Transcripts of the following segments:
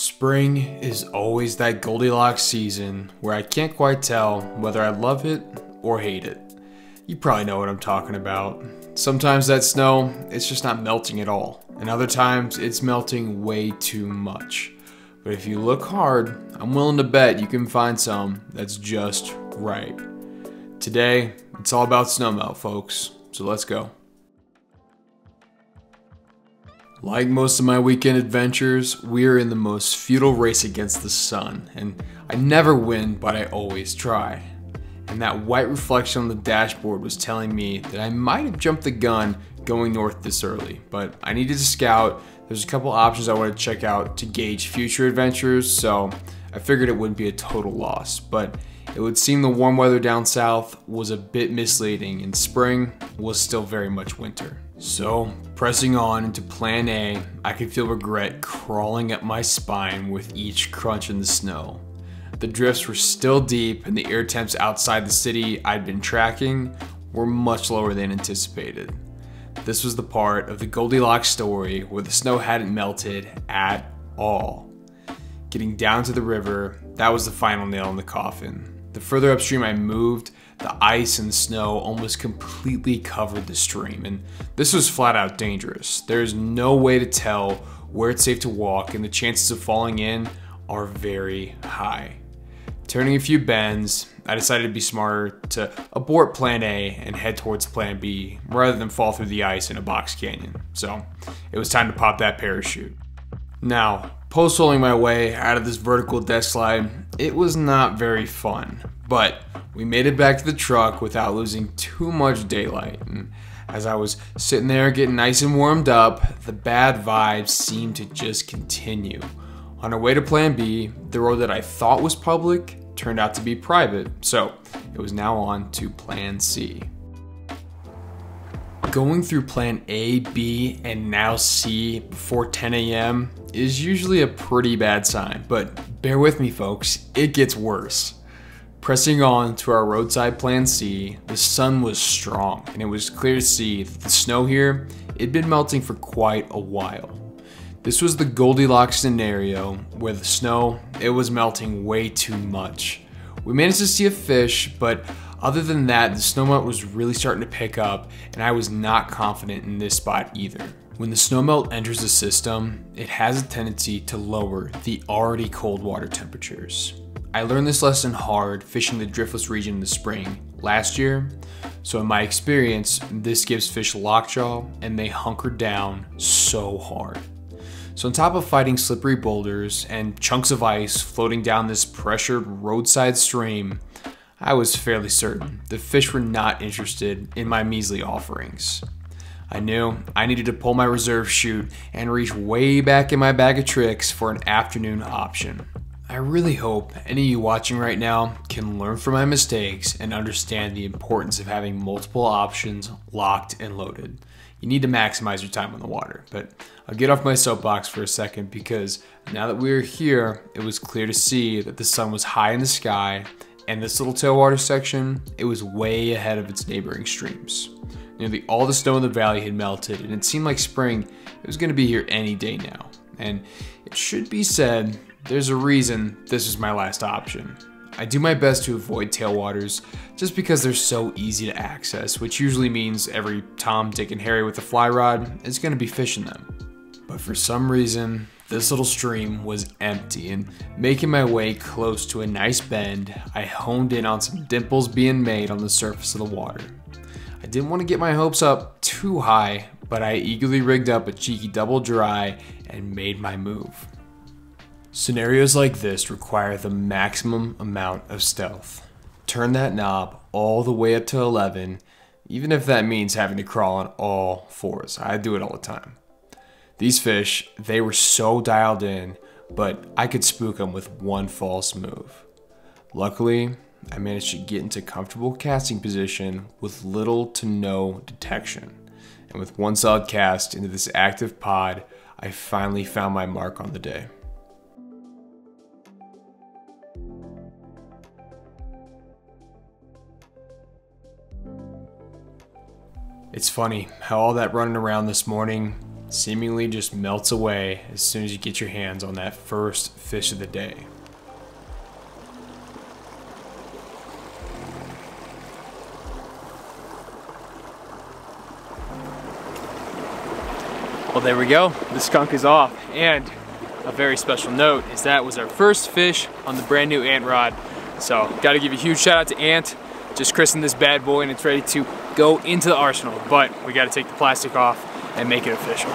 Spring is always that Goldilocks season where I can't quite tell whether I love it or hate it. You probably know what I'm talking about. Sometimes that snow, it's just not melting at all, and other times it's melting way too much. But if you look hard, I'm willing to bet you can find some that's just right. Today, it's all about snowmelt, folks, so let's go. Like most of my weekend adventures, we're in the most futile race against the sun, and I never win, but I always try. And that white reflection on the dashboard was telling me that I might have jumped the gun going north this early, but I needed to scout. There's a couple options I wanted to check out to gauge future adventures, so I figured it wouldn't be a total loss. But it would seem the warm weather down south was a bit misleading, and spring was still very much winter. So, pressing on into plan A, I could feel regret crawling up my spine with each crunch in the snow. The drifts were still deep and the air temps outside the city I'd been tracking were much lower than anticipated. This was the part of the Goldilocks story where the snow hadn't melted at all. Getting down to the river, that was the final nail in the coffin. The further upstream I moved, the ice and snow almost completely covered the stream, and this was flat out dangerous. There's no way to tell where it's safe to walk, and the chances of falling in are very high. Turning a few bends, I decided to be smarter to abort plan A and head towards plan B rather than fall through the ice in a box canyon. So it was time to pop that parachute. Now, post rolling my way out of this vertical death slide, it was not very fun, but we made it back to the truck without losing too much daylight. And as I was sitting there getting nice and warmed up, the bad vibes seemed to just continue. On our way to Plan B, the road that I thought was public turned out to be private, so it was now on to Plan C. Going through Plan A, B, and now C before 10 a.m. is usually a pretty bad sign, but bear with me, folks, it gets worse. Pressing on to our roadside plan C, the sun was strong and it was clear to see that the snow here had been melting for quite a while. This was the Goldilocks scenario where the snow, it was melting way too much. We managed to see a fish, but other than that, the snowmelt was really starting to pick up and I was not confident in this spot either. When the snowmelt enters the system, it has a tendency to lower the already cold water temperatures. I learned this lesson hard fishing the driftless region in the spring last year. So in my experience, this gives fish lockjaw and they hunker down so hard. So on top of fighting slippery boulders and chunks of ice floating down this pressured roadside stream, I was fairly certain the fish were not interested in my measly offerings. I knew I needed to pull my reserve chute and reach way back in my bag of tricks for an afternoon option. I really hope any of you watching right now can learn from my mistakes and understand the importance of having multiple options locked and loaded. You need to maximize your time on the water, but I'll get off my soapbox for a second because now that we are here, it was clear to see that the sun was high in the sky and this little tailwater section, it was way ahead of its neighboring streams. Nearly all the snow in the valley had melted and it seemed like spring it was going to be here any day now. And it should be said there's a reason this is my last option. I do my best to avoid tailwaters just because they're so easy to access, which usually means every Tom, Dick, and Harry with a fly rod is going to be fishing them. But for some reason, this little stream was empty, and making my way close to a nice bend, I honed in on some dimples being made on the surface of the water. I didn't want to get my hopes up too high, but I eagerly rigged up a cheeky double dry and made my move. Scenarios like this require the maximum amount of stealth. Turn that knob all the way up to 11, even if that means having to crawl on all fours. I do it all the time. These fish, they were so dialed in, but I could spook them with one false move. Luckily, I managed to get into comfortable casting position with little to no detection. And with one solid cast into this active pod, I finally found my mark on the day. It's funny how all that running around this morning seemingly just melts away as soon as you get your hands on that first fish of the day. Well, there we go. The skunk is off. And a very special note is that was our first fish on the brand new Ant rod. So, got to give a huge shout out to Ant. Just christened this bad boy and it's ready to go into the arsenal. But we got to take the plastic off and make it official.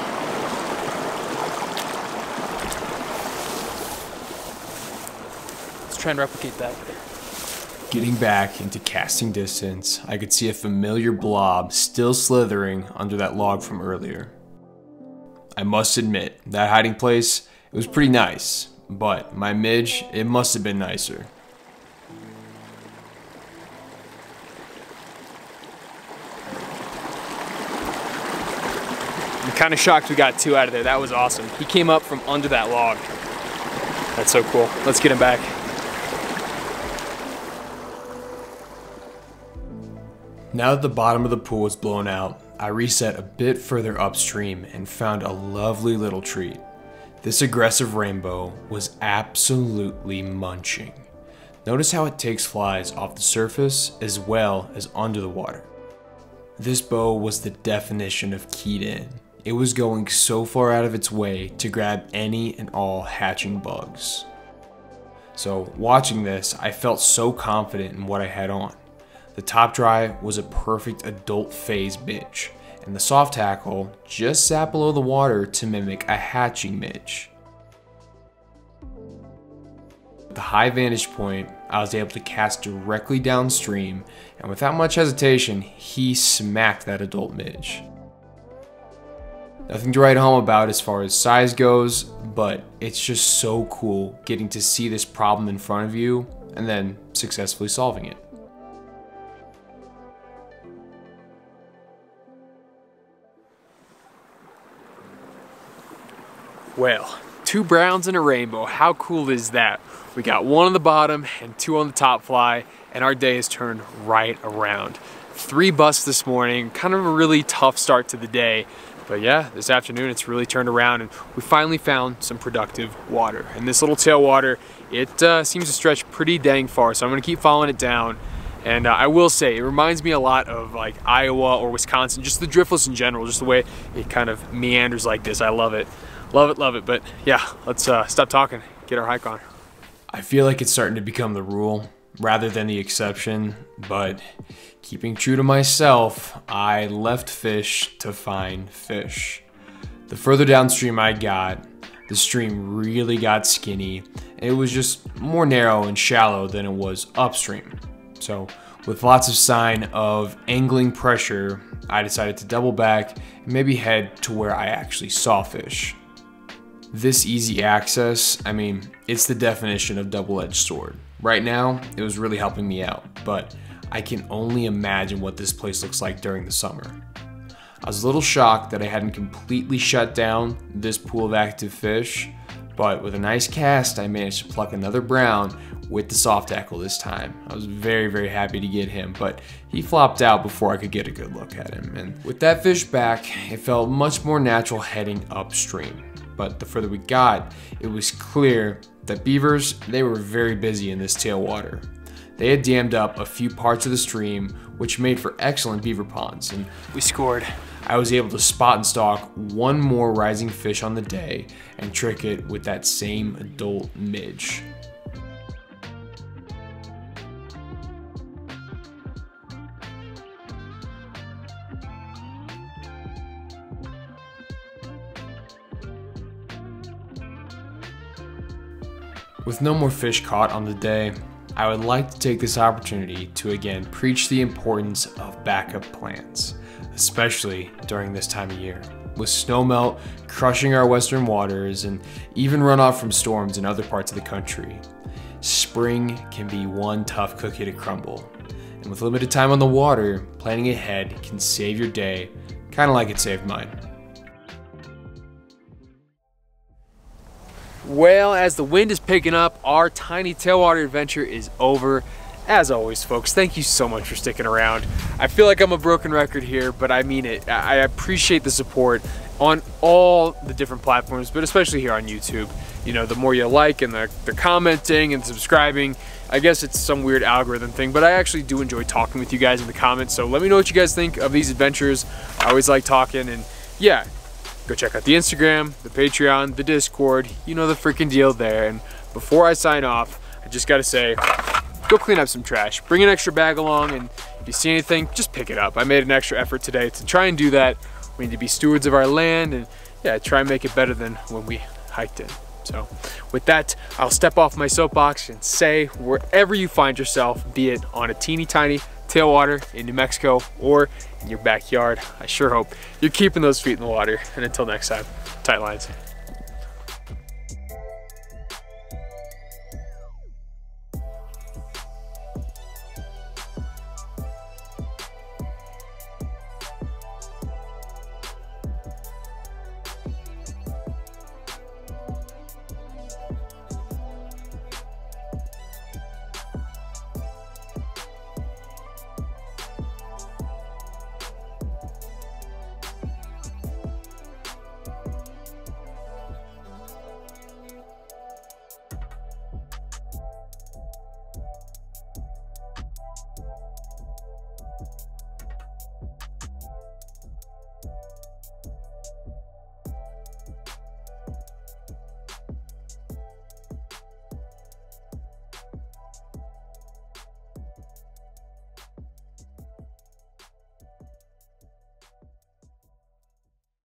Let's try and replicate that. Getting back into casting distance, I could see a familiar blob still slithering under that log from earlier. I must admit, that hiding place, it was pretty nice, but my midge, it must have been nicer. Kind of shocked we got two out of there. That was awesome. He came up from under that log. That's so cool. Let's get him back. Now that the bottom of the pool was blown out, I reset a bit further upstream and found a lovely little treat. This aggressive rainbow was absolutely munching. Notice how it takes flies off the surface as well as under the water. This bow was the definition of keyed in. It was going so far out of its way to grab any and all hatching bugs. So watching this, I felt so confident in what I had on. The top dry was a perfect adult phase midge, and the soft tackle just sat below the water to mimic a hatching midge. With the high vantage point, I was able to cast directly downstream, and without much hesitation, he smacked that adult midge. Nothing to write home about as far as size goes, but it's just so cool getting to see this problem in front of you and then successfully solving it. Well, two browns and a rainbow. How cool is that? We got one on the bottom and two on the top fly, and our day has turned right around. Three busts this morning, kind of a really tough start to the day. But yeah, this afternoon it's really turned around and we finally found some productive water. And this little tailwater, it uh, seems to stretch pretty dang far, so I'm gonna keep following it down. And uh, I will say, it reminds me a lot of like Iowa or Wisconsin, just the driftless in general, just the way it kind of meanders like this. I love it. Love it, love it. But yeah, let's uh, stop talking, get our hike on. I feel like it's starting to become the rule rather than the exception, but keeping true to myself, I left fish to find fish. The further downstream I got, the stream really got skinny. It was just more narrow and shallow than it was upstream. So, with lots of sign of angling pressure, I decided to double back and maybe head to where I actually saw fish. This easy access, I mean, it's the definition of double-edged sword. Right now, it was really helping me out, but I can only imagine what this place looks like during the summer. I was a little shocked that I hadn't completely shut down this pool of active fish, but with a nice cast, I managed to pluck another brown with the soft tackle this time. I was very, very happy to get him, but he flopped out before I could get a good look at him. And with that fish back, it felt much more natural heading upstream but the further we got, it was clear that beavers, they were very busy in this tailwater. They had dammed up a few parts of the stream, which made for excellent beaver ponds, and we scored. I was able to spot and stalk one more rising fish on the day and trick it with that same adult midge. With no more fish caught on the day, I would like to take this opportunity to again preach the importance of backup plans, especially during this time of year. With snowmelt crushing our western waters and even runoff from storms in other parts of the country, spring can be one tough cookie to crumble. And with limited time on the water, planning ahead can save your day, kind of like it saved mine. Well, as the wind is picking up, our tiny tailwater adventure is over. As always, folks, thank you so much for sticking around. I feel like I'm a broken record here, but I mean it. I appreciate the support on all the different platforms, but especially here on YouTube. You know, the more you like and the, the commenting and subscribing, I guess it's some weird algorithm thing, but I actually do enjoy talking with you guys in the comments. So let me know what you guys think of these adventures. I always like talking and yeah, go check out the Instagram, the Patreon, the Discord, you know the freaking deal there. And before I sign off, I just gotta say, go clean up some trash. Bring an extra bag along and if you see anything, just pick it up. I made an extra effort today to try and do that. We need to be stewards of our land and yeah, try and make it better than when we hiked it. So with that, I'll step off my soapbox and say wherever you find yourself, be it on a teeny tiny tailwater in New Mexico or in your backyard, I sure hope you're keeping those feet in the water. And until next time, tight lines.